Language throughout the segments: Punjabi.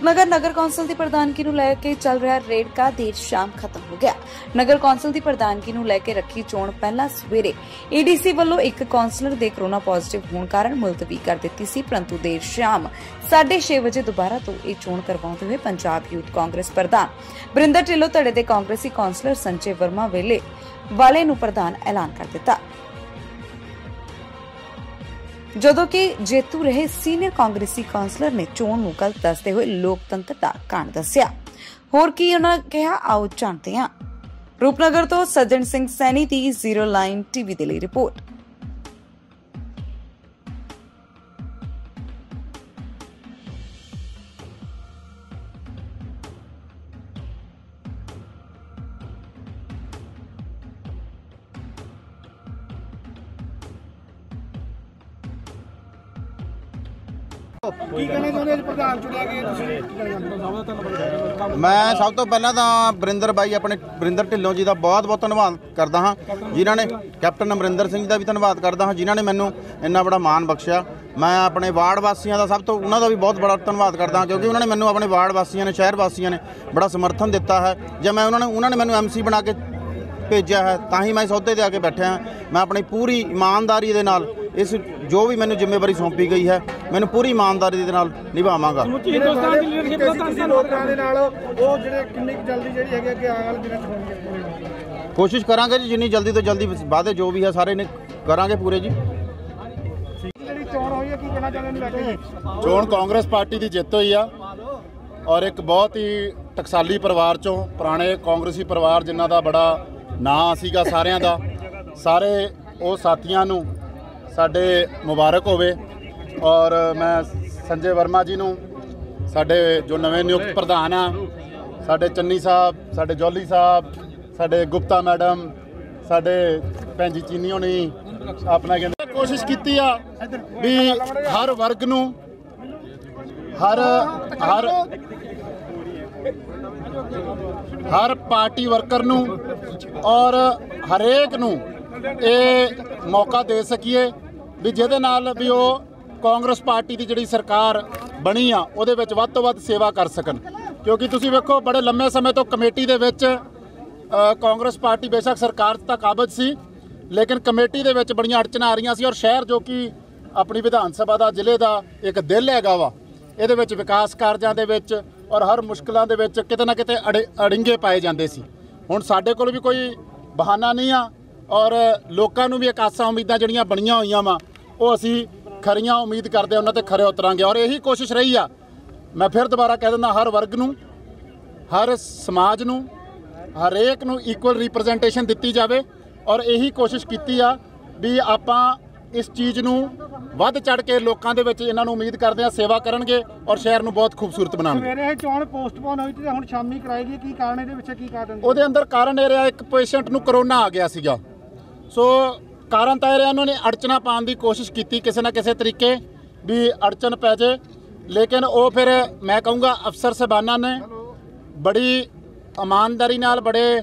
ਰੂਪਨਗਰ ਨਗਰ ਕੌਂਸਲ ਦੀ ਪ੍ਰਧਾਨਗੀ ਨੂੰ ਲੈ ਕੇ ਚੱਲ ਰਿਹਾ ਰੇਡਕਾ ਦੇਰ ਸ਼ਾਮ ਖਤਮ ਹੋ ਗਿਆ। ਨਗਰ ਕੌਂਸਲ ਦੀ ਪ੍ਰਧਾਨਗੀ ਨੂੰ ਲੈ ਕੇ ਰੱਖੀ ਚੋਣ ਪਹਿਲਾਂ ਸਵੇਰੇ ਏਡੀਸੀ ਵੱਲੋਂ ਇੱਕ ਕੌਂਸਲਰ ਦੇ ਕਰੋਨਾ ਪੋਜ਼ਿਟਿਵ ਹੋਣ ਕਾਰਨ ਮੁਲਤਵੀ ਕਰ ਦਿੱਤੀ ਸੀ, ਪਰੰਤੂ ਦੇਰ ਸ਼ਾਮ 6:30 ਵਜੇ ਦੁਬਾਰਾ ਤੋਂ ਇਹ ਚੋਣ ਕਰਵਾਉਂਦੇ ਹੋਏ ਪੰਜਾਬ ਯੂਥ ਕਾਂਗਰਸ ਪ੍ਰਧਾਨ ਬਰਿੰਦਰ ਢਿੱਲੋਂ ਧੜੇ ਦੇ ਕਾਂਗਰਸੀ ਕੌਂਸਲਰ ਸੰਜੇ ਵਰਮਾ ਵੇਲੇ ਵਾਲੇ ਨੂੰ ਪ੍ਰਧਾਨ ਐਲਾਨ ਕਰ ਦਿੱਤਾ। ਜਦੋਂ ਕਿ ਜੇਤੂ ਰਹੇ ਸੀਨੀਅਰ ਕਾਂਗਰਸੀ ਕਾਉਂਸਲਰ ਨੇ ਚੋਣ ਨੂੰ ਗਲਤ ਦੱਸਦੇ ਹੋਏ ਲੋਕਤੰਤਰ ਦਾ ਕਾਂਡ ਦੱਸਿਆ। ਹੋਰ ਕੀ ਉਹਨਾਂ ਕਿਹਾ? ਆਓ ਜਾਣਦੇ ਹਾਂ। ਰੂਪਨਗਰ ਤੋਂ ਸੱਜਣ ਸਿੰਘ ਸੈਣੀ ਦੀ ਜ਼ੀਰੋ ਲਾਈਨ ਟੀਵੀ ਦੇ ਲਈ ਰਿਪੋਰਟ। ਕੀ ਕਹਿਣਾ ਚਾਹੁੰਦੇ ਅੱਜ ਪ੍ਰਧਾਨ ਚੁਣਿਆ ਗਿਆ ਤੁਸੀਂ? ਕੀ ਕਹਿਣਾ ਚਾਹੁੰਦੇ ਮੈਂ ਸਭ ਤੋਂ ਪਹਿਲਾਂ ਤਾਂ ਬਰਿੰਦਰ ਬਾਈ ਆਪਣੇ ਬਰਿੰਦਰ ਢਿੱਲੋਂ ਜੀ ਦਾ ਬਹੁਤ-ਬਹੁਤ ਧੰਨਵਾਦ ਕਰਦਾ ਹਾਂ, ਜਿਨ੍ਹਾਂ ਨੇ, ਕੈਪਟਨ ਅਮਰਿੰਦਰ ਸਿੰਘ ਦਾ ਵੀ ਧੰਨਵਾਦ ਕਰਦਾ ਹਾਂ, ਜਿਨ੍ਹਾਂ ਨੇ ਮੈਨੂੰ ਇੰਨਾ ਬੜਾ ਮਾਣ ਬਖਸ਼ਿਆ। ਮੈਂ ਆਪਣੇ ਵਾਰਡ ਵਾਸੀਆਂ ਦਾ ਸਭ ਤੋਂ, ਉਹਨਾਂ ਦਾ ਵੀ ਬਹੁਤ ਬੜਾ ਧੰਨਵਾਦ ਕਰਦਾ ਹਾਂ, ਕਿਉਂਕਿ ਉਹਨਾਂ ਨੇ ਮੈਨੂੰ ਆਪਣੇ ਵਾਰਡ ਵਾਸੀਆਂ ਨੇ, ਸ਼ਹਿਰ ਵਾਸੀਆਂ ਨੇ ਬੜਾ ਸਮਰਥਨ ਦਿੱਤਾ ਹੈ। ਜੇ ਮੈਂ ਉਹਨਾਂ ਨੇ ਉਹਨਾਂ ਨੇ ਮੈਨੂੰ ਐਮਸੀ ਬਣਾ ਕੇ ਭੇਜਿਆ ਹੈ, ਤਾਂ ਹੀ ਮੈਂ ਇਸ ਅਹੁਦੇ ਤੇ ਆ ਕੇ ਬੈਠਿਆ ਹਾਂ। ਮੈਂ ਆਪਣੀ ਪੂਰੀ ਇਮਾਨਦਾਰੀ ਦੇ ਨਾਲ ਇਸ ਜੋ ਵੀ ਮੈਨੂੰ ਜ਼ਿੰਮੇਵਾਰੀ ਸੌਂਪੀ ਗਈ ਹੈ ਮੈਨੂੰ ਪੂਰੀ ਇਮਾਨਦਾਰੀ ਦੇ ਨਾਲ ਨਿਭਾਵਾਂਗਾ। ਹਿੰਦੁਸਤਾਨ ਦੀ ਲੀਡਰਸ਼ਿਪ ਦਾ ਤੁਸੀਂ ਲੋਕਾਂ ਦੇ ਨਾਲ ਉਹ ਜਿਹੜੇ ਕਿੰਨੀ ਕੁ ਜਲਦੀ ਜਿਹੜੀ ਹੈਗੀ ਕਿ ਆਉਣ ਵਾਲੇ ਦਿਨਾਂ ਚ ਹੋਣਗੇ। ਕੋਸ਼ਿਸ਼ ਕਰਾਂਗੇ ਜੀ ਜਿੰਨੀ ਜਲਦੀ ਤੋਂ ਜਲਦੀ ਵਾਅਦੇ ਜੋ ਵੀ ਹੈ ਸਾਰੇ ਨੇ ਕਰਾਂਗੇ ਪੂਰੇ ਜੀ। ਜਿਹੜੀ ਚੋਣ ਹੋਈ ਹੈ ਕੀ ਕਹਿਣਾ ਚਾਹੁੰਦੇ ਨੇ ਲੈ ਕੇ ਚੋਣ ਕਾਂਗਰਸ ਪਾਰਟੀ ਦੀ ਜਿੱਤ ਹੋਈ ਆ ਔਰ ਇੱਕ ਬਹੁਤ ਹੀ ਟਕਸਾਲੀ ਪਰਿਵਾਰ ਚੋਂ ਪੁਰਾਣੇ ਕਾਂਗਰਸੀ ਪਰਿਵਾਰ ਜਿਨ੍ਹਾਂ ਦਾ ਬੜਾ ਨਾਂ ਸੀਗਾ ਸਾਰਿਆਂ ਦਾ ਸਾਰੇ ਉਹ ਸਾਥੀਆਂ ਨੂੰ ਸਾਡੇ ਮੁਬਾਰਕ ਹੋਵੇ ਔਰ ਮੈਂ ਸੰਜੇ ਵਰਮਾ ਜੀ ਨੂੰ, ਸਾਡੇ ਜੋ ਨਵੇਂ ਨਿਯੁਕਤ ਪ੍ਰਧਾਨ ਆ, ਸਾਡੇ ਚੰਨੀ ਸਾਹਿਬ, ਸਾਡੇ ਜੋਲੀ ਸਾਹਿਬ, ਸਾਡੇ ਗੁਪਤਾ ਮੈਡਮ, ਸਾਡੇ ਭੈਣ ਜੀ ਚੀਨੀ ਹੋਣੀ, ਆਪਣਾ ਕਹਿੰਦੇ ਕੋਸ਼ਿਸ਼ ਕੀਤੀ ਆ ਵੀ ਹਰ ਵਰਗ ਨੂੰ, ਹਰ ਹਰ ਹਰ ਪਾਰਟੀ ਵਰਕਰ ਨੂੰ ਔਰ ਹਰੇਕ ਨੂੰ ਇਹ ਮੌਕਾ ਦੇ ਸਕੀਏ। ਵੀ ਜਿਹਦੇ ਨਾਲ ਵੀ ਉਹ ਕਾਂਗਰਸ ਪਾਰਟੀ ਦੀ ਜਿਹੜੀ ਸਰਕਾਰ ਬਣੀ ਆ, ਉਹਦੇ ਵਿੱਚ ਵੱਧ ਤੋਂ ਵੱਧ ਸੇਵਾ ਕਰ ਸਕਣ। ਕਿਉਂਕਿ ਤੁਸੀਂ ਵੇਖੋ, ਬੜੇ ਲੰਮੇ ਸਮੇਂ ਤੋਂ ਕਮੇਟੀ ਦੇ ਵਿੱਚ ਕਾਂਗਰਸ ਪਾਰਟੀ ਬੇਸ਼ੱਕ ਸਰਕਾਰ ਤਾਂ ਕਾਬਜ ਸੀ, ਲੇਕਿਨ ਕਮੇਟੀ ਦੇ ਵਿੱਚ ਬੜੀਆਂ ਅੜਚਨਾਂ ਆ ਰਹੀਆਂ ਸੀ ਔਰ ਸ਼ਹਿਰ ਜੋ ਕਿ ਆਪਣੀ ਵਿਧਾਨ ਸਭਾ ਦਾ, ਜ਼ਿਲ੍ਹੇ ਦਾ ਇੱਕ ਦਿਲ ਹੈਗਾ ਵਾ, ਇਹਦੇ ਵਿੱਚ ਵਿਕਾਸ ਕਾਰਜਾਂ ਦੇ ਵਿੱਚ ਔਰ ਹਰ ਮੁਸ਼ਕਲਾਂ ਦੇ ਵਿੱਚ ਕਿਤੇ ਨਾ ਕਿਤੇ ਅੜੇ- ਅੜਿੰਗੇ ਪਾਏ ਜਾਂਦੇ ਸੀ। ਹੁਣ ਸਾਡੇ ਕੋਲ ਵੀ ਕੋਈ ਬਹਾਨਾ ਨਹੀਂ ਆ ਔਰ ਲੋਕਾਂ ਨੂੰ ਵੀ ਇੱਕ ਆਸਾਂ ਉਮੀਦਾਂ ਜਿਹੜੀਆਂ ਬਣੀਆਂ ਹੋਈਆਂ ਵਾ ਉਹ ਅਸੀਂ ਖਰੀਆਂ ਉਮੀਦ ਕਰਦੇ ਉਹਨਾਂ ਤੇ ਖਰੇ ਉਤਰਾਂਗੇ ਔਰ ਇਹੀ ਕੋਸ਼ਿਸ਼ ਰਹੀ ਆ। ਮੈਂ ਫਿਰ ਦੁਬਾਰਾ ਕਹਿ ਦਿੰਦਾ ਹਰ ਵਰਗ ਨੂੰ ਹਰ ਸਮਾਜ ਨੂੰ ਹਰੇਕ ਨੂੰ ਇਕੁਅਲ ਰਿਪਰੈਜ਼ੈਂਟੇਸ਼ਨ ਦਿੱਤੀ ਜਾਵੇ ਔਰ ਇਹੀ ਕੋਸ਼ਿਸ਼ ਕੀਤੀ ਆ ਵੀ ਆਪਾਂ ਇਸ ਚੀਜ਼ ਨੂੰ ਵੱਧ ਚੜ ਕੇ ਲੋਕਾਂ ਦੇ ਵਿੱਚ ਇਹਨਾਂ ਨੂੰ ਉਮੀਦ ਕਰਦੇ ਆ ਸੇਵਾ ਕਰਨਗੇ ਔਰ ਸ਼ਹਿਰ ਨੂੰ ਬਹੁਤ ਖੂਬਸੂਰਤ ਬਣਾਉਣਗੇ। ਸਵੇਰੇ ਇਹ ਚੋਣ ਪੋਸਟਪੋਨ ਹੋਈ ਤੇ ਹੁਣ ਸ਼ਾਮੀ ਕਰਾਏਗੀ ਕੀ ਕਾਰਨ ਇਹਦੇ ਵਿੱਚ ਕੀ ਕਾਰਨ ਉਹਦੇ ਅੰਦਰ ਕਾਰਨ ਇਹ ਰਿਹਾ ਇੱਕ ਪੇਸ਼ੈਂਟ ਨੂੰ ਕਰੋਨਾ ਆ ਗਿਆ ਸੀਗਾ। ਸੋ ਕਾਰਨ ਤਾਂ ਇਹ ਰਿਹਾ ਉਹਨਾਂ ਨੇ ਅੜਚਨਾ ਪਾਉਣ ਦੀ ਕੋਸ਼ਿਸ਼ ਕੀਤੀ ਕਿਸੇ ਨਾ ਕਿਸੇ ਤਰੀਕੇ ਵੀ ਅੜਚਨ ਪੈ ਜੇ। ਲੇਕਿਨ ਉਹ ਫਿਰ ਮੈਂ ਕਹੂੰਗਾ ਅਫਸਰ ਸਾਹਿਬਾਨਾਂ ਨੇ ਬੜੀ ਇਮਾਨਦਾਰੀ ਨਾਲ, ਬੜੇ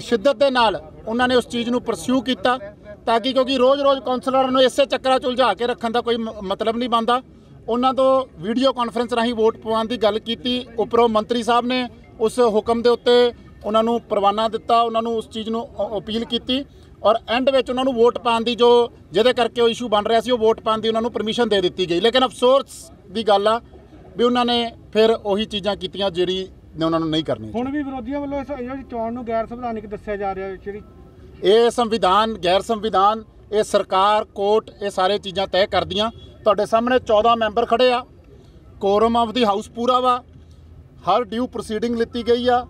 ਸ਼ਿੱਦਤ ਦੇ ਨਾਲ ਉਹਨਾਂ ਨੇ ਉਸ ਚੀਜ਼ ਨੂੰ ਪਰਸਿਊ ਕੀਤਾ ਤਾਂ ਕਿ ਕਿਉਂਕਿ ਰੋਜ਼-ਰੋਜ਼ ਕਾਉਂਸਲਰਾਂ ਨੂੰ ਇਸੇ ਚੱਕਰਾਂ 'ਚ ਉਲਝਾ ਕੇ ਰੱਖਣ ਦਾ ਕੋਈ ਮਤਲਬ ਨਹੀਂ ਬਣਦਾ। ਉਹਨਾਂ ਤੋਂ ਵੀਡੀਓ ਕਾਨਫਰੰਸ ਰਾਹੀਂ ਵੋਟ ਪਵਾਉਣ ਦੀ ਗੱਲ ਕੀਤੀ। ਉੱਪਰੋਂ ਮੰਤਰੀ ਸਾਹਿਬ ਨੇ ਉਸ ਹੁਕਮ ਦੇ ਉੱਤੇ ਉਹਨਾਂ ਨੂੰ ਪਰਵਾਨਾ ਦਿੱਤਾ, ਉਹਨਾਂ ਨੂੰ ਉਸ ਚੀਜ਼ ਨੂੰ ਅਪੀਲ ਕੀਤੀ। ਔਰ ਐਂਡ ਵਿੱਚ ਉਹਨਾਂ ਨੂੰ ਵੋਟ ਪਾਉਣ ਦੀ ਜੋ ਜਿਹਦੇ ਕਰਕੇ ਉਹ ਇਸ਼ੂ ਬਣ ਰਿਹਾ ਸੀ ਉਹ ਵੋਟ ਪਾਉਣ ਦੀ ਉਹਨਾਂ ਨੂੰ ਪਰਮਿਸ਼ਨ ਦੇ ਦਿੱਤੀ ਗਈ। ਲੇਕਿਨ ਅਫਸੋਸ ਦੀ ਗੱਲ ਆ ਵੀ ਉਹਨਾਂ ਨੇ ਫਿਰ ਉਹੀ ਚੀਜ਼ਾਂ ਕੀਤੀਆਂ ਜਿਹੜੀ ਨੇ ਉਹਨਾਂ ਨੂੰ ਨਹੀਂ ਕਰਨੀ ਹੁਣ ਵੀ ਵਿਰੋਧੀਆਂ ਵੱਲੋਂ ਇਸ ਜਿਹੜੀ ਚੋਣ ਨੂੰ ਗੈਰ ਸੰਵਿਧਾਨਿਕ ਦੱਸਿਆ ਜਾ ਰਿਹਾ ਜਿਹੜੀ ਇਹ ਸੰਵਿਧਾਨ ਗੈਰ ਸੰਵਿਧਾਨ ਇਹ ਸਰਕਾਰ ਕੋਰਟ ਇਹ ਸਾਰੇ ਚੀਜ਼ਾਂ ਤੈਅ ਕਰਦੀਆਂ। ਤੁਹਾਡੇ ਸਾਹਮਣੇ 14 ਮੈਂਬਰ ਖੜੇ ਆ। ਕੋਰਮ ਆਫ ਦੀ ਹਾਊਸ ਪੂਰਾ ਵਾ। ਹਰ ਡਿਊ ਪ੍ਰੋਸੀਡਿੰਗ ਲਿੱਤੀ ਗਈ ਆ।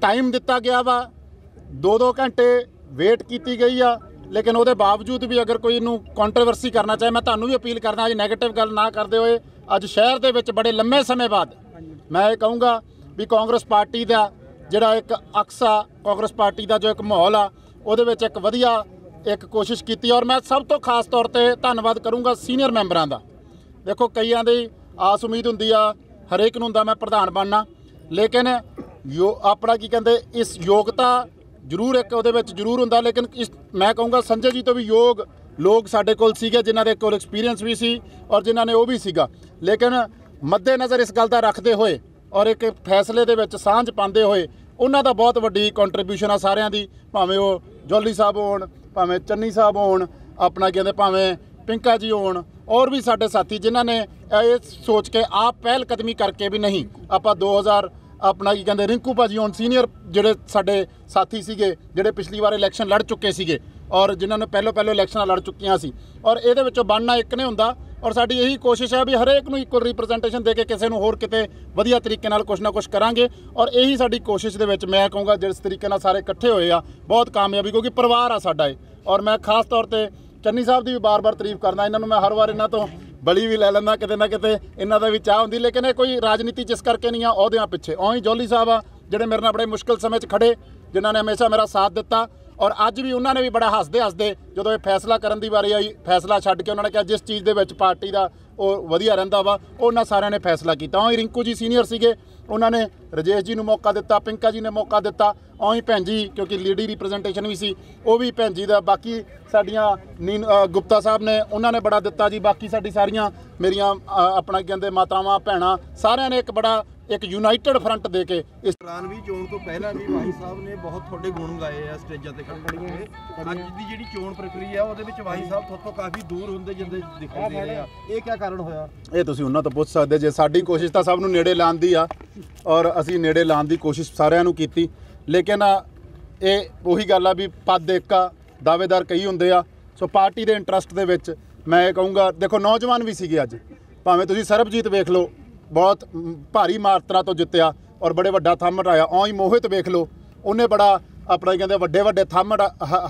ਟਾਈਮ ਦਿੱਤਾ ਗਿਆ ਵਾ। 2-2 ਘੰਟੇ ਵੇਟ ਕੀਤੀ ਗਈ ਆ, ਲੇਕਿਨ ਉਹਦੇ ਬਾਵਜੂਦ ਵੀ ਅਗਰ ਕੋਈ ਇਹਨੂੰ ਕੰਟਰੋਵਰਸੀ ਕਰਨਾ ਚਾਹੇ, ਮੈਂ ਤੁਹਾਨੂੰ ਵੀ ਅਪੀਲ ਕਰਦਾ, ਅੱਜ ਨੈਗੇਟਿਵ ਗੱਲ ਨਾ ਕਰਦੇ ਹੋਏ, ਅੱਜ ਸ਼ਹਿਰ ਦੇ ਵਿੱਚ ਬੜੇ ਲੰਮੇ ਸਮੇਂ ਬਾਅਦ ਮੈਂ ਇਹ ਕਹੂੰਗਾ ਵੀ ਕਾਂਗਰਸ ਪਾਰਟੀ ਦਾ ਜਿਹੜਾ ਇੱਕ ਅਕਸਾ ਕਾਂਗਰਸ ਪਾਰਟੀ ਦਾ ਜੋ ਇੱਕ ਮਾਹੌਲ ਆ, ਉਹਦੇ ਵਿੱਚ ਇੱਕ ਵਧੀਆ ਇੱਕ ਕੋਸ਼ਿਸ਼ ਕੀਤੀ ਔਰ ਮੈਂ ਸਭ ਤੋਂ ਖਾਸ ਤੌਰ ਤੇ ਧੰਨਵਾਦ ਕਰੂੰਗਾ ਸੀਨੀਅਰ ਮੈਂਬਰਾਂ ਦਾ। ਦੇਖੋ, ਕਈਆਂ ਦੀ ਆਸ ਉਮੀਦ ਹੁੰਦੀ ਆ, ਹਰੇਕ ਨੂੰ ਹੁੰਦਾ ਮੈਂ ਪ੍ਰਧਾਨ ਬਣਨਾ, ਲੇਕਿਨ ਯੋ ਆਪਣਾ ਕੀ ਕਹਿੰਦੇ, ਇਸ ਯੋਗਤਾ ਜ਼ਰੂਰ ਇੱਕ ਉਹਦੇ ਵਿੱਚ ਜ਼ਰੂਰ ਹੁੰਦਾ, ਲੇਕਿਨ ਇਸ, ਮੈਂ ਕਹੂੰਗਾ ਸੰਜੇ ਜੀ ਤੋਂ ਵੀ ਯੋਗ ਲੋਕ ਸਾਡੇ ਕੋਲ ਸੀਗੇ, ਜਿਨ੍ਹਾਂ ਦੇ ਕੋਲ ਐਕਸਪੀਰੀਅੰਸ ਵੀ ਸੀ ਔਰ ਜਿਨ੍ਹਾਂ ਨੇ ਉਹ ਵੀ ਸੀਗਾ। ਲੇਕਿਨ ਮੱਦੇਨਜ਼ਰ ਇਸ ਗੱਲ ਦਾ ਰੱਖਦੇ ਹੋਏ ਔਰ ਇੱਕ ਫੈਸਲੇ ਦੇ ਵਿੱਚ ਸਾਂਝ ਪਾਉਂਦੇ ਹੋਏ ਉਹਨਾਂ ਦਾ ਬਹੁਤ ਵੱਡੀ ਕੰਟਰੀਬਿਊਸ਼ਨ ਆ ਸਾਰਿਆਂ ਦੀ, ਭਾਵੇਂ ਉਹ ਜੋਲੀ ਸਾਹਿਬ ਹੋਣ, ਭਾਵੇਂ ਚੰਨੀ ਸਾਹਿਬ ਹੋਣ, ਆਪਣਾ ਕਹਿੰਦੇ, ਭਾਵੇਂ ਪਿੰਕਾ ਜੀ ਹੋਣ, ਔਰ ਵੀ ਸਾਡੇ ਸਾਥੀ ਜਿਨ੍ਹਾਂ ਨੇ ਇਹ ਸੋਚ ਕੇ ਆਪ ਪਹਿਲ ਕਦਮੀ ਕਰਕੇ ਵੀ ਨਹੀਂ ਆਪਾਂ 2000 ਆਪਣਾ ਕੀ ਕਹਿੰਦੇ, ਰਿੰਕੂ ਭਾਜੀ ਹੁਣ ਸੀਨੀਅਰ ਜਿਹੜੇ ਸਾਡੇ ਸਾਥੀ ਸੀਗੇ, ਜਿਹੜੇ ਪਿਛਲੀ ਵਾਰ ਇਲੈਕਸ਼ਨ ਲੜ ਚੁੱਕੇ ਸੀਗੇ ਔਰ ਜਿਨ੍ਹਾਂ ਨੇ ਪਹਿਲੋਂ ਪਹਿਲੋਂ ਇਲੈਕਸ਼ਨਾਂ ਲੜ ਚੁੱਕੀਆਂ ਸੀ ਔਰ ਇਹਦੇ ਵਿੱਚੋਂ ਬਣਨਾ ਇੱਕ ਨੇ ਹੁੰਦਾ ਔਰ ਸਾਡੀ ਇਹੀ ਕੋਸ਼ਿਸ਼ ਹੈ ਵੀ ਹਰੇਕ ਨੂੰ ਇਕੁਅਲ ਰਿਪਰੈਜ਼ੈਂਟੇਸ਼ਨ ਦੇ ਕੇ ਕਿਸੇ ਨੂੰ ਹੋਰ ਕਿਤੇ ਵਧੀਆ ਤਰੀਕੇ ਨਾਲ ਕੁਝ ਨਾ ਕੁਝ ਕਰਾਂਗੇ ਔਰ ਇਹੀ ਸਾਡੀ ਕੋਸ਼ਿਸ਼ ਦੇ ਵਿੱਚ ਮੈਂ ਕਹੂੰਗਾ ਜਿਸ ਤਰੀਕੇ ਨਾਲ ਸਾਰੇ ਇਕੱਠੇ ਹੋਏ ਆ, ਬਹੁਤ ਕਾਮਯਾਬੀ ਕਿਉਂਕਿ ਪਰਿਵਾਰ ਆ ਸਾਡਾ ਇਹ ਔਰ ਮੈਂ ਖਾਸ ਤੌਰ ਤੇ ਚੰਨੀ ਸਾਹਿਬ ਦੀ ਵੀ ਬਾਰ-ਬਾਰ ਤਾਰੀਫ ਕਰਦਾ, ਇਹਨਾਂ ਨੂੰ ਮੈਂ ਹਰ ਵਾਰ ਇਹਨਾਂ ਤੋਂ ਬਲੀ ਵੀ ਲੈ ਲੈਂਦਾ ਕਿਤੇ ਨਾ ਕਿਤੇ, ਇਹਨਾਂ ਦਾ ਵੀ ਚਾਹ ਹੁੰਦੀ, ਲੇਕਿਨ ਇਹ ਕੋਈ ਰਾਜਨੀਤੀ ਜਿਸ ਕਰਕੇ ਨਹੀਂ ਆ ਉਹਦਿਆਂ ਪਿੱਛੇ। ਉਹੀ ਜੋਲੀ ਸਾਹਿਬ ਆ, ਜਿਹੜੇ ਮੇਰੇ ਨਾਲ ਬੜੇ ਮੁਸ਼ਕਲ ਸਮੇਂ 'ਚ ਖੜੇ, ਜਿਨ੍ਹਾਂ ਨੇ ਹਮੇਸ਼ਾ ਮੇਰਾ ਸਾਥ ਦਿੱਤਾ, ਔਰ ਅੱਜ ਵੀ ਉਹਨਾਂ ਨੇ ਵੀ ਬੜਾ ਹੱਸਦੇ ਹੱਸਦੇ, ਜਦੋਂ ਇਹ ਫੈਸਲਾ ਕਰਨ ਦੀ ਵਾਰੀ ਆਈ, ਫੈਸਲਾ ਛੱਡ ਕੇ ਉਹਨਾਂ ਨੇ ਕਿਹਾ, ਜਿਸ ਚੀਜ਼ ਦੇ ਵਿੱਚ ਪਾਰਟੀ ਦਾ ਉਹ ਵਧੀਆ ਰਹਿੰਦਾ ਵਾ, ਉਹਨਾਂ ਸਾਰਿਆਂ ਨੇ ਫੈਸਲਾ ਕੀਤਾ। ਉਹੀ ਰਿੰਕੂ ਜੀ ਸੀਨੀਅਰ ਸੀਗੇ ਉਹਨਾਂ ਨੇ ਰਜੇਸ਼ ਜੀ ਨੂੰ ਮੌਕਾ ਦਿੱਤਾ, ਪਿੰਕਾ ਜੀ ਨੇ ਮੌਕਾ ਦਿੱਤਾ। ਉਹੀ ਭੈਣ ਜੀ, ਕਿਉਂਕਿ ਲੀਡੀ ਰਿਪਰੈਜ਼ੈਂਟੇਸ਼ਨ ਵੀ ਸੀ, ਉਹ ਵੀ ਭੈਣ ਜੀ ਦਾ। ਬਾਕੀ ਸਾਡੀਆਂ ਨੀਨ- ਗੁਪਤਾ ਸਾਹਿਬ ਨੇ, ਉਹਨਾਂ ਨੇ ਬੜਾ ਦਿੱਤਾ ਜੀ। ਬਾਕੀ ਸਾਡੀ ਸਾਰੀਆਂ ਮੇਰੀਆਂ ਆਪਣਾ ਕਹਿੰਦੇ, ਮਾਤਾਵਾਂ, ਭੈਣਾਂ, ਸਾਰਿਆਂ ਨੇ ਇੱਕ ਬੜਾ ਇੱਕ ਯੂਨਾਈਟਿਡ ਫਰੰਟ ਦੇ ਕੇ ਇਸ ਦੌਰਾਨ ਵੀ ਚੋਣ ਤੋਂ ਪਹਿਲਾਂ ਵੀ ਭਾਈ ਸਾਹਿਬ ਨੇ ਬਹੁਤ ਤੁਹਾਡੇ ਗੁਣ ਗਾਏ ਆ ਸਟੇਜਾਂ ਤੇ ਖੜ ਖੜ ਕੇ। ਅੱਜ ਦੀ ਜਿਹੜੀ ਚੋਣ ਪ੍ਰਕਿਰਿਆ ਉਹਦੇ ਵਿੱਚ ਭਾਈ ਸਾਹਿਬ ਤੁਹਾਡੇ ਤੋਂ ਕਾਫੀ ਦੂਰ ਹੁੰਦੇ ਜਾਂਦੇ ਦਿਖਾਈ ਦੇ ਰਹੇ ਆ। ਇਹ ਕੀ ਕਾਰਨ ਹੋਇਆ? ਇਹ ਤੁਸੀਂ ਉਹਨਾਂ ਤੋਂ ਪੁੱਛ ਸਕਦੇ ਜੇ ਸਾਡੀ ਕੋਸ਼ਿਸ਼ ਤਾਂ ਸਭ ਨੂੰ ਨੇੜੇ ਲਾਉਣ ਦੀ ਆ ਔਰ ਅਸੀਂ ਨੇੜੇ ਲਾਉਣ ਦੀ ਕੋਸ਼ਿਸ਼ ਸਾਰਿਆਂ ਨੂੰ ਕੀਤੀ। ਲੇਕਿਨ ਇਹ ਉਹੀ ਗੱਲ ਆ ਵੀ ਪਦ ਏਕਾ ਦਾਅਵੇਦਾਰ ਕਈ ਹੁੰਦੇ ਆ। ਸੋ ਪਾਰਟੀ ਦੇ ਇੰਟਰਸਟ ਦੇ ਵਿੱਚ ਮੈਂ ਇਹ ਕਹੂੰਗਾ ਦੇਖੋ ਨੌਜਵਾਨ ਵੀ ਸੀਗੇ ਅੱਜ। ਭਾਵੇਂ ਤੁਸੀਂ ਸਰਬਜੀਤ ਵੇਖ ਲਓ ਬਹੁਤ ਭਾਰੀ ਮਾਤਰਾ ਤੋਂ ਜਿੱਤਿਆ ਔਰ ਬੜੇ ਵੱਡਾ ਥੰਮ ਹਰਾਇਆ। ਔਂ ਹੀ ਮੋਹਿਤ ਵੇਖ ਲਓ, ਉਹਨੇ ਬੜਾ ਆਪਣਾ ਕੀ ਕਹਿੰਦੇ, ਵੱਡੇ ਵੱਡੇ ਥੰਮ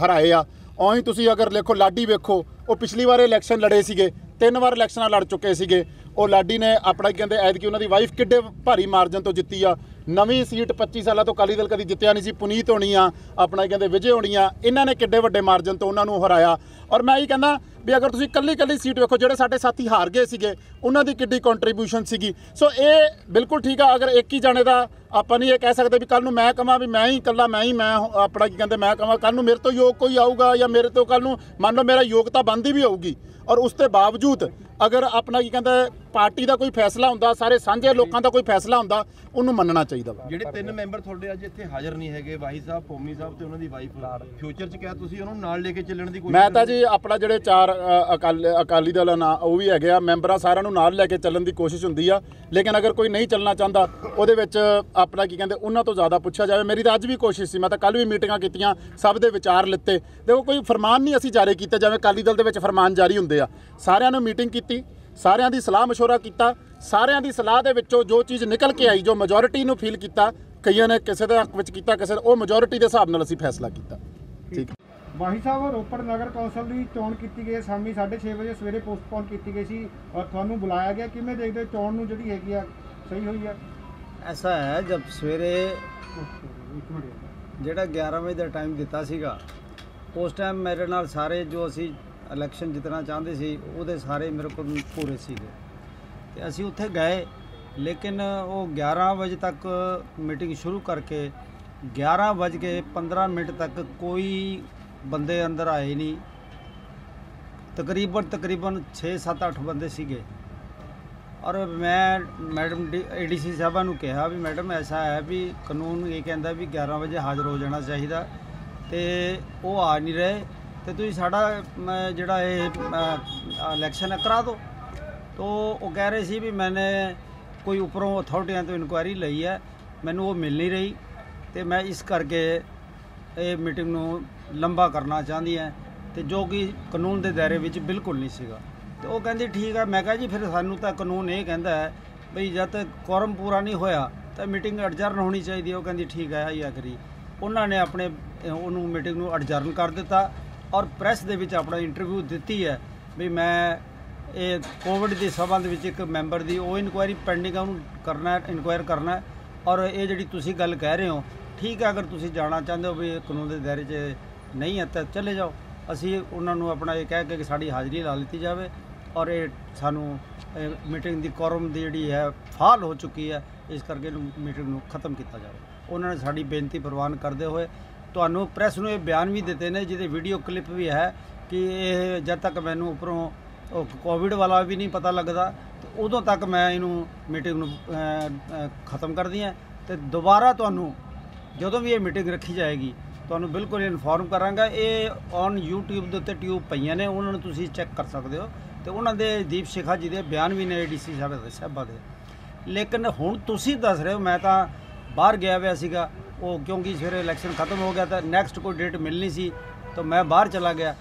ਹਰਾਏ ਆ। ਔਂ ਹੀ ਤੁਸੀਂ ਅਗਰ ਦੇਖੋ, ਲਾਡੀ ਵੇਖੋ, ਉਹ ਪਿਛਲੀ ਵਾਰ ਇਲੈਕਸ਼ਨ ਲੜੇ ਸੀਗੇ, ਤਿੰਨ ਵਾਰ ਇਲੈਕਸ਼ਨਾਂ ਲੜ ਚੁੱਕੇ ਸੀਗੇ। ਉਹ ਲਾਡੀ ਨੇ ਆਪਣਾ ਕੀ ਕਹਿੰਦੇ, ਐਤਕੀ ਉਹਨਾਂ ਦੀ ਵਾਈਫ ਕਿੱਡੇ ਭਾਰੀ ਮਾਰਜਨ ਤੋਂ ਜਿੱਤੀ ਆ। ਨਵੀਂ ਸੀਟ 25 ਸਾਲਾਂ ਤੋਂ ਅਕਾਲੀ ਦਲ ਕਦੀ ਜਿੱਤਿਆ ਨਹੀਂ ਸੀ, ਪੁਨੀਤ ਹੋਣੀ ਆ, ਆਪਣਾ ਕਹਿੰਦੇ, ਵਿਜੇ ਹੋਣੀ ਆ, ਇਹਨਾਂ ਨੇ ਕਿੱਡੇ ਵੱਡੇ ਮਾਰਜਨ ਤੋਂ ਉਹਨਾਂ ਨੂੰ ਹਰਾਇਆ। ਔਰ ਮੈਂ ਇਹ ਕਹਿੰਦਾ ਵੀ ਅਗਰ ਤੁਸੀਂ ਕੱਲੀ ਕੱਲੀ ਸੀਟ ਵੇਖੋ ਜਿਹੜੇ ਸਾਡੇ ਸਾਥੀ ਹਾਰ ਗਏ ਸੀਗੇ ਉਹਨਾਂ ਦੀ ਕਿੱਡੀ ਕੰਟਰੀਬਿਊਸ਼ਨ ਸੀਗੀ। ਸੋ ਇਹ ਬਿਲਕੁਲ ਠੀਕ ਆ ਅਗਰ ਇੱਕ ਹੀ ਜਾਣੇ ਦਾ ਆਪਾਂ ਨਹੀਂ ਇਹ ਕਹਿ ਸਕਦੇ ਵੀ ਕੱਲ ਨੂੰ ਮੈਂ ਕਹਾਂ ਵੀ ਮੈਂ ਹੀ ਇਕੱਲਾ ਮੈਂ ਹੀ ਮੈਂ ਆਪਣਾ ਕੀ ਕਹਿੰਦੇ ਮੈਂ ਕਹਾਂ ਕੱਲ ਨੂੰ ਮੇਰੇ ਤੋਂ ਯੋਗ ਕੋਈ ਆਊਗਾ ਜਾਂ ਮੇਰੇ ਤੋਂ ਕੱਲ ਨੂੰ ਮੰਨ ਲਓ ਮੇਰਾ ਯੋਗਤਾ ਬੰਦੀ ਵੀ ਹੋਊਗੀ। ਔਰ ਉਸ ਦੇ ਬਾਵਜੂਦ ਅਗਰ ਆਪਣਾ ਕੀ ਕਹਿੰਦੇ ਪਾਰਟੀ ਦਾ ਕੋਈ ਫੈਸਲਾ ਹੁੰਦਾ ਸਾਰੇ ਸਾਂਝੇ ਲੋਕਾਂ ਦਾ ਕੋਈ ਫੈਸਲਾ ਹੁੰਦਾ ਉਹਨੂੰ ਮੰਨਣਾ ਚਾਹੀਦਾ ਵਾ। ਜਿਹੜੇ ਤਿੰਨ ਮੈਂਬਰ ਤੁਹਾਡੇ ਅੱਜ ਇੱਥੇ ਹਾਜ਼ਰ ਨਹੀਂ ਹੈਗੇ ਵਾਹੀ ਸਾਹਿਬ ਪੋਮੀ ਸਾਹਿਬ ਤੇ ਉਹਨਾਂ ਦੀ ਵਾਈਫ ਫਿਊਚਰ 'ਚ ਕਿਹਾ ਤੁਸੀਂ ਉਹਨੂੰ ਨਾਲ ਲੈ ਕੇ ਚੱਲਣ ਦੀ ਕੋਸ਼ਿਸ਼ ਮੈਂ ਤਾਂ ਜੀ ਆਪਣਾ ਜਿਹੜੇ ਚਾਰ ਅਕਾਲ ਅਕਾਲੀ ਦਲ ਨਾ ਉਹ ਵੀ ਹੈਗੇ ਆ ਮੈਂਬਰਾਂ ਸਾਰਿਆਂ ਨੂੰ ਨਾਲ ਲੈ ਕੇ ਚੱਲਣ ਦੀ ਕੋਸ਼ਿਸ਼ ਹੁੰਦੀ ਆ ਲੇਕਿਨ ਅਗਰ ਕੋਈ ਨਹੀਂ ਚੱਲਣਾ ਚਾਹੁੰਦਾ ਉਹਦੇ ਵਿੱਚ ਆਪਣਾ ਕੀ ਕਹਿੰਦੇ ਉਹਨਾਂ ਤੋਂ ਜ਼ਿਆਦਾ ਪੁੱਛਿਆ ਜਾਵੇ ਮੇਰੀ ਤਾਂ ਅੱਜ ਵੀ ਕੋਸ਼ਿਸ਼ ਸੀ ਮੈਂ ਤਾਂ ਕੱਲ ਵੀ ਮੀਟਿੰਗਾਂ ਕੀਤੀਆਂ ਸਭ ਦੇ ਵਿਚਾਰ ਲਿੱਤੇ ਦੇਖੋ ਕੋਈ ਫਰਮਾਨ ਨਹੀਂ ਅਸੀਂ ਜਾਰੀ ਕੀਤੇ ਜਿਵੇਂ ਅਕਾਲੀ ਦਲ ਦੇ ਵਿੱਚ ਫਰਮਾਨ ਜਾਰੀ ਹੁੰਦੇ ਆ ਸਾਰਿਆਂ ਨੂੰ ਮੀਟਿੰਗ ਕੀਤੀ ਸਾਰਿਆਂ ਦੀ ਸਲਾਹ مشورہ ਕੀਤਾ ਸਾਰਿਆਂ ਦੀ ਸਲਾਹ ਦੇ ਵਿੱਚੋਂ ਜੋ ਚੀਜ਼ ਨਿਕਲ ਕੇ ਆਈ ਜੋ ਮੈਜੋਰਿਟੀ ਨੂੰ ਫੀਲ ਕੀਤਾ ਕਈਆਂ ਨੇ ਕਿਸੇ ਦੇ ਹੱਕ ਵਿੱਚ ਕੀਤਾ ਕਿਸੇ ਉਹ ਮੈਜੋਰਿਟੀ ਦੇ ਹਿਸਾਬ ਨਾਲ ਅਸੀਂ ਫੈਸਲਾ ਕੀਤਾ ਵਾਹੀ ਸਾਹਿਬ ਰੋਪੜ ਨਗਰ ਕੌਂਸਲ ਦੀ ਚੋਣ ਕੀਤੀ ਗਈ ਸ਼ਾਮੀ 6:30 ਵਜੇ ਸਵੇਰੇ ਪੋਸਟਪੋਨ ਕੀਤੀ ਗਈ ਸੀ ਔਰ ਤੁਹਾਨੂੰ ਬੁਲਾਇਆ ਗਿਆ। ਕਿਵੇਂ ਦੇਖਦੇ ਹੋ ਚੋਣ ਨੂੰ ਜਿਹੜੀ ਹੈਗੀ ਆ ਸਹੀ ਹੋਈ ਆ? ਐਸਾ ਹੈ ਜਦ ਸਵੇਰੇ ਜਿਹੜਾ 11 ਵਜੇ ਦਾ ਟਾਈਮ ਦਿੱਤਾ ਸੀਗਾ ਉਸ ਟਾਈਮ ਮੇਰੇ ਨਾਲ ਸਾਰੇ ਜੋ ਅਸੀਂ ਇਲੈਕਸ਼ਨ ਜਿੱਤਣਾ ਚਾਹੁੰਦੇ ਸੀ ਉਹਦੇ ਸਾਰੇ ਮੇਰੇ ਕੋਲ ਪੂਰੇ ਸੀਗੇ। ਤੇ ਅਸੀਂ ਉੱਥੇ ਗਏ ਲੇਕਿਨ ਉਹ 11 ਵਜੇ ਤੱਕ ਮੀਟਿੰਗ ਸ਼ੁਰੂ ਕਰਕੇ 11 ਵਜੇ ਕੇ 15 ਮਿੰਟ ਤੱਕ ਕੋਈ ਬੰਦੇ ਅੰਦਰ ਆਏ ਨਹੀਂ ਤਕਰੀਬਨ ਤਕਰੀਬਨ 6 7 8 ਬੰਦੇ ਸੀਗੇ। ਔਰ ਮੈਂ ਮੈਡਮ ਏਡੀਸੀ ਸਾਹਿਬਾਂ ਨੂੰ ਕਿਹਾ ਵੀ ਮੈਡਮ ਐਸਾ ਹੈ ਵੀ ਕਾਨੂੰਨ ਇਹ ਕਹਿੰਦਾ ਵੀ 11 ਵਜੇ ਹਾਜ਼ਰ ਹੋ ਜਾਣਾ ਚਾਹੀਦਾ ਤੇ ਉਹ ਆ ਨਹੀਂ ਰਹੇ ਤੇ ਤੁਸੀਂ ਸਾਡਾ ਮ, ਜਿਹੜਾ ਇਹ ਇਲੈਕਸ਼ਨ ਹੈ ਕਰਾ ਦਿਓ। ਤੋ ਉਹ ਕਹਿ ਰਹੇ ਸੀ ਵੀ ਮੈਨੇ ਕੋਈ ਉੱਪਰੋਂ ਅਥਾਰਟੀਆਂ ਤੋਂ ਇਨਕੁਆਇਰੀ ਲਈ ਹੈ। ਮੈਨੂੰ ਉਹ ਮਿਲ ਨਹੀਂ ਰਹੀ ਤੇ ਮੈਂ ਇਸ ਕਰਕੇ ਇਹ ਮੀਟਿੰਗ ਨੂੰ ਲੰਬਾ ਕਰਨਾ ਚਾਹੁੰਦੀ ਹੈ ਤੇ ਜੋ ਕਿ ਕਾਨੂੰਨ ਦੇ ਦਾਇਰੇ ਵਿੱਚ ਬਿਲਕੁਲ ਨਹੀਂ ਸੀਗਾ। ਤੇ ਉਹ ਕਹਿੰਦੀ, ਠੀਕ ਹੈ ਮੈਂ ਕਿਹਾ, ਜੀ, ਫਿਰ ਸਾਨੂੰ ਤਾਂ ਕਾਨੂੰਨ ਇਹ ਕਹਿੰਦਾ ਹੈ ਬਈ, ਜਦ ਤੱਕ ਕੋਰਮ ਪੂਰਾ ਨਹੀਂ ਹੋਇਆ, ਤਾਂ ਮੀਟਿੰਗ ਅਡਜਰਨ ਹੋਣੀ ਚਾਹੀਦੀ ਹੈ। ਉਹ ਕਹਿੰਦੀ, ਠੀਕ ਹੈ ਆਈ ਆਖਰੀ। ਉਹਨਾਂ ਨੇ ਆਪਣੇ, ਉਹਨੂੰ ਮੀਟਿੰਗ ਨੂੰ ਅਡਜਰਨ ਕਰ ਦਿੱਤਾ ਔਰ ਪ੍ਰੈਸ ਦੇ ਵਿੱਚ ਆਪਣਾ ਇੰਟਰਵਿਊ ਦਿੱਤੀ ਹੈ ਵੀ ਮੈਂ ਇਹ ਕੋਵਿਡ ਦੇ ਸੰਬੰਧ ਵਿੱਚ ਇੱਕ ਮੈਂਬਰ ਦੀ ਉਹ ਇਨਕੁਆਇਰੀ ਪੈਂਡਿੰਗ ਆ, ਉਹਨੂੰ ਕਰਨਾ ਇਨਕੁਆਇਰ ਕਰਨਾ ਔਰ ਇਹ ਜਿਹੜੀ ਤੁਸੀਂ ਗੱਲ ਕਹਿ ਰਹੇ ਹੋ, ਠੀਕ ਹੈ ਅਗਰ ਤੁਸੀਂ ਜਾਣਾ ਚਾਹੁੰਦੇ ਹੋ ਵੀ ਕਾਨੂੰਨ ਦੇ ਦਾਇਰੇ 'ਚ ਨਹੀਂ ਹੈ ਤਾਂ ਚਲੇ ਜਾਓ। ਅਸੀਂ ਉਹਨਾਂ ਨੂੰ ਆਪਣਾ ਇਹ ਕਹਿ ਕੇ ਕਿ ਸਾਡੀ ਹਾਜ਼ਰੀ ਲਾ ਲਿੱਤੀ ਜਾਵੇ ਔਰ ਇਹ ਸਾਨੂੰ ਮੀਟਿੰਗ ਦੀ ਕੋਰਮ ਦੀ ਜਿਹੜੀ ਹੈ, ਫਾਲ ਹੋ ਚੁੱਕੀ ਹੈ। ਇਸ ਕਰਕੇ ਇਹਨੂੰ ਮੀਟਿੰਗ ਨੂੰ ਖਤਮ ਕੀਤਾ ਜਾਵੇ। ਉਹਨਾਂ ਨੇ ਸਾਡੀ ਬੇਨਤੀ ਪ੍ਰਵਾਨ ਕਰਦੇ ਹੋਏ ਤੁਹਾਨੂੰ ਪ੍ਰੈਸ ਨੂੰ ਇਹ ਬਿਆਨ ਵੀ ਦਿੱਤੇ ਨੇ, ਜਿਹਦੇ ਵੀਡੀਓ ਕਲਿੱਪ ਵੀ ਹੈ ਕਿ ਇਹ ਜਦ ਤੱਕ ਮੈਨੂੰ ਉੱਪਰੋਂ ਕੋਵਿਡ ਵਾਲਾ ਵੀ ਨਹੀਂ ਪਤਾ ਲੱਗਦਾ, ਤੇ ਉਦੋਂ ਤੱਕ ਮੈਂ ਇਹਨੂੰ ਮੀਟਿੰਗ ਨੂੰ ਖਤਮ ਕਰਦੀ ਹਾਂ। ਤੇ ਦੁਬਾਰਾ ਤੁਹਾਨੂੰ ਜਦੋਂ ਵੀ ਇਹ ਮੀਟਿੰਗ ਰੱਖੀ ਜਾਏਗੀ ਤੁਹਾਨੂੰ ਬਿਲਕੁਲ ਇਨਫੋਰਮ ਕਰਾਂਗਾ, ਇਹ ਔਨ YouTube ਦੇ ਉੱਤੇ ਟਿਊਬ ਪਈਆਂ ਨੇ, ਉਹਨਾਂ ਨੂੰ ਤੁਸੀਂ ਚੈੱਕ ਕਰ ਸਕਦੇ ਹੋ। ਤੇ ਉਹਨਾਂ ਦੇ ਦੀਪ ਸ਼ਿਖਾ ਜੀ ਦੇ ਬਿਆਨ ਵੀ ਨੇ, ਏਡੀਸੀ ਸਾਹਿਬ ਦੇ ਸਾਹਿਬਾਂ ਦੇ। ਲੇਕਿਨ ਹੁਣ ਤੁਸੀਂ ਦੱਸ ਰਹੇ ਹੋ, ਮੈਂ ਤਾਂ ਬਾਹਰ ਗਿਆ ਹੋਇਆ ਸੀਗਾ, ਉਹ ਕਿਉਂਕਿ ਸਵੇਰੇ ਇਲੈਕਸ਼ਨ ਖਤਮ ਹੋ ਗਿਆ ਤਾਂ ਨੈਕਸਟ ਕੋਈ ਡੇਟ ਮਿਲਣੀ ਸੀ, ਤਾਂ ਮੈਂ ਬਾਹਰ ਚਲਾ ਗਿਆ।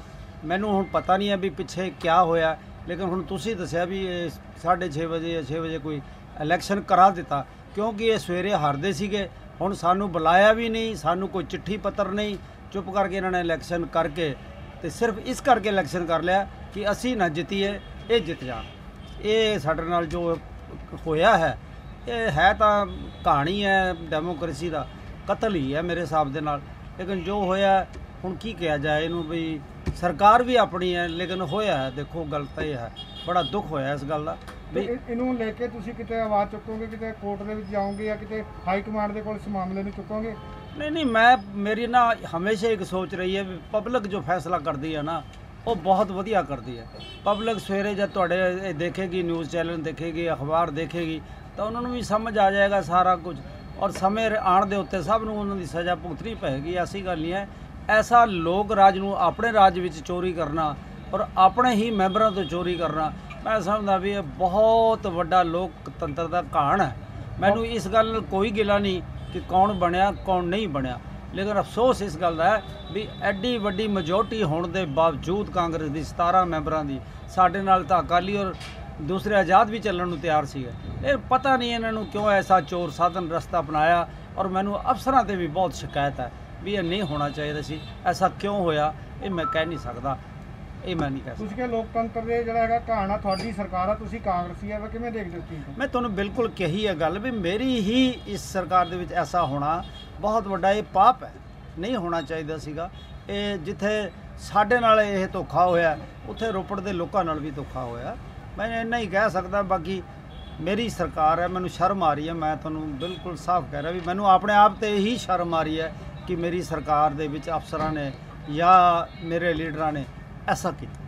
ਮੈਨੂੰ ਹੁਣ ਪਤਾ ਨਹੀਂ ਹੈ ਵੀ ਪਿੱਛੇ ਕੀ ਹੋਇਆ, ਲੇਕਿਨ ਹੁਣ ਤੁਸੀਂ ਦੱਸਿਆ ਵੀ ਇਹ 6:30 ਵਜੇ ਜਾਂ 6 ਵਜੇ ਕੋਈ ਇਲੈਕਸ਼ਨ ਕਰਾ ਦਿੱਤਾ, ਕਿਉਂਕਿ ਇਹ ਸਵੇਰੇ ਹਾਰਦੇ ਸੀਗੇ ਹੁਣ ਸਾਨੂੰ ਬੁਲਾਇਆ ਵੀ ਨਹੀਂ, ਸਾਨੂੰ ਕੋਈ ਚਿੱਠੀ ਪੱਤਰ ਨਹੀਂ, ਚੁੱਪ ਕਰਕੇ ਇਹਨਾਂ ਨੇ ਇਲੈਕਸ਼ਨ ਕਰਕੇ ਤੇ ਸਿਰਫ ਇਸ ਕਰਕੇ ਇਲੈਕਸ਼ਨ ਕਰ ਲਿਆ ਕਿ ਅਸੀਂ ਨਾ ਜਿੱਤੀਏ, ਇਹ ਜਿੱਤ ਜਾਣ। ਇਹ ਸਾਡੇ ਨਾਲ ਜੋ ਹੋਇਆ ਹੈ, ਇਹ ਹੈ ਤਾਂ ਕਹਾਣੀ ਹੈ ਡੈਮੋਕ੍ਰੇਸੀ ਦਾ, ਕਤਲ ਹੀ ਹੈ ਮੇਰੇ ਹਿਸਾਬ ਦੇ ਨਾਲ। ਲੇਕਿਨ ਜੋ ਹੋਇਆ, ਹੁਣ ਕੀ ਕਿਹਾ ਜਾਏ ਇਹਨੂੰ ਵੀ ਸਰਕਾਰ ਵੀ ਆਪਣੀ ਹੈ, ਲੇਕਿਨ ਹੋਇਆ ਦੇਖੋ ਗੱਲ ਤਾਂ ਇਹ ਹੈ। ਬੜਾ ਦੁੱਖ ਹੋਇਆ ਇਸ ਗੱਲ ਦਾ। ਤੇ ਇਹ- ਇਹਨੂੰ ਲੈ ਕੇ ਤੁਸੀਂ ਕਿਤੇ ਆਵਾਜ਼ ਚੁੱਕੋਗੇ ਕਿਤੇ ਕੋਰਟ ਦੇ ਵਿੱਚ ਜਾਓਗੇ ਜਾਂ ਕਿਤੇ ਹਾਈ ਕਮਾਂਡ ਦੇ ਕੋਲ ਇਸ ਮਾਮਲੇ ਨੂੰ ਚੁੱਕੋਗੇ? ਨਹੀਂ ਨਹੀਂ ਮੈਂ ਮੇਰੀ ਨਾ ਹਮੇਸ਼ਾ ਇੱਕ ਸੋਚ ਰਹੀ ਹੈ ਵੀ ਪਬਲਿਕ ਜੋ ਫੈਸਲਾ ਕਰਦੀ ਹੈ ਨਾ ਉਹ ਬਹੁਤ ਵਧੀਆ ਕਰਦੀ ਹੈ। ਪਬਲਿਕ ਸਵੇਰੇ ਜਦ ਤੁਹਾਡੇ ਇਹ ਦੇਖੇਗੀ ਨਿਊਜ਼ ਚੈਨਲ ਦੇਖੇਗੀ ਅਖਬਾਰ ਦੇਖੇਗੀ ਤਾਂ ਉਹਨਾਂ ਨੂੰ ਵੀ ਸਮਝ ਆ ਜਾਏਗਾ ਸਾਰਾ ਕੁਝ। ਔਰ ਸਮੇਂ ਆਣ ਦੇ ਉੱਤੇ ਸਭ ਨੂੰ ਉਹਨਾਂ ਦੀ ਸਜ਼ਾ ਭੁਗਤਣੀ ਪਏਗੀ ਐਸੀ ਗੱਲ ਨਹੀਂ ਹੈ। ਐਸਾ ਲੋਕ ਰਾਜ ਨੂੰ ਆਪਣੇ ਰਾਜ ਵਿੱਚ ਚੋਰੀ ਕਰਨਾ ਔਰ ਆਪਣੇ ਹੀ ਮੈਂਬਰਾਂ ਤੋਂ ਚੋਰੀ ਕਰਨਾ ਮੈਂ ਸਮਝਦਾ ਵੀ ਇਹ ਬਹੁਤ ਵੱਡਾ ਲੋਕਤੰਤਰ ਦਾ ਕਹਾਣ ਹੈ। ਮੈਨੂੰ ਇਸ ਗੱਲ ਨਾਲ ਕੋਈ ਗਿਲਾ ਨਹੀਂ ਕਿ ਕੌਣ ਬਣਿਆ, ਕੌਣ ਨਹੀਂ ਬਣਿਆ। ਲੇਕਿਨ ਅਫਸੋਸ ਇਸ ਗੱਲ ਦਾ ਹੈ ਵੀ ਐਡੀ ਵੱਡੀ ਮੈਜੋਰਟੀ ਹੋਣ ਦੇ ਬਾਵਜੂਦ ਕਾਂਗਰਸ ਦੀ 17 ਮੈਂਬਰਾਂ ਦੀ ਸਾਡੇ ਨਾਲ ਤਾਂ ਅਕਾਲੀ ਔਰ ਦੂਸਰੇ ਆਜ਼ਾਦ ਵੀ ਚੱਲਣ ਨੂੰ ਤਿਆਰ ਸੀਗੇ। ਇਹ ਪਤਾ ਨਹੀਂ ਇਹਨਾਂ ਨੂੰ ਕਿਉਂ ਐਸਾ ਚੋਰ ਸਾਧਨ ਰਸਤਾ ਅਪਣਾਇਆ ਔਰ ਮੈਨੂੰ ਅਫਸਰਾਂ ਤੇ ਵੀ ਬਹੁਤ ਸ਼ਿਕਾਇਤ ਹੈ ਵੀ ਇਹ ਨਹੀਂ ਹੋਣਾ ਚਾਹੀਦਾ ਸੀ। ਐਸਾ ਕਿਉਂ ਹੋਇਆ, ਇਹ ਮੈਂ ਕਹਿ ਨਹੀਂ ਸਕਦਾ। ਇਹ ਮੈਂ ਨਹੀਂ ਕਹਿ ਸਕਦਾ। ਤੁਸੀਂ ਕਿ ਲੋਕਤੰਤਰ ਦੇ ਜਿਹੜਾ ਹੈਗਾ ਕਹਾਣਾ ਤੁਹਾਡੀ ਸਰਕਾਰ ਆ ਤੁਸੀਂ ਕਾਂਗਰਸੀ ਆ ਵਾ ਕਿਵੇਂ ਦੇਖਦੇ ਹੋ ਚੀਜ਼ ਮੈਂ ਤੁਹਾਨੂੰ ਬਿਲਕੁਲ ਕਹੀ ਹੈ ਗੱਲ ਵੀ ਮੇਰੀ ਹੀ ਇਸ ਸਰਕਾਰ ਦੇ ਵਿੱਚ ਐਸਾ ਹੋਣਾ ਬਹੁਤ ਵੱਡਾ ਇਹ ਪਾਪ ਹੈ। ਨਹੀਂ ਹੋਣਾ ਚਾਹੀਦਾ ਸੀਗਾ। ਇਹ ਜਿੱਥੇ ਸਾਡੇ ਨਾਲ ਇਹ ਧੋਖਾ ਹੋਇਆ ਉੱਥੇ ਰੋਪੜ ਦੇ ਲੋਕਾਂ ਨਾਲ ਵੀ ਧੋਖਾ ਹੋਇਆ। ਮੈਂ ਇੰਨਾ ਹੀ ਕਹਿ ਸਕਦਾ ਬਾਕੀ ਮੇਰੀ ਸਰਕਾਰ ਹੈ ਮੈਨੂੰ ਸ਼ਰਮ ਆ ਰਹੀ ਹੈ। ਮੈਂ ਤੁਹਾਨੂੰ ਬਿਲਕੁਲ ਸਾਫ਼ ਕਹਿ ਰਿਹਾ ਵੀ ਮੈਨੂੰ ਆਪਣੇ ਆਪ ਤੇ ਹੀ ਸ਼ਰਮ ਆ ਰਹੀ ਹੈ ਕਿ ਮੇਰੀ ਸਰਕਾਰ ਦੇ ਵਿੱਚ ਅਫਸਰਾਂ ਨੇ ਜਾਂ ਮੇਰੇ ਲੀਡਰਾਂ ਨੇ ਐਸਾ ਕੀਤਾ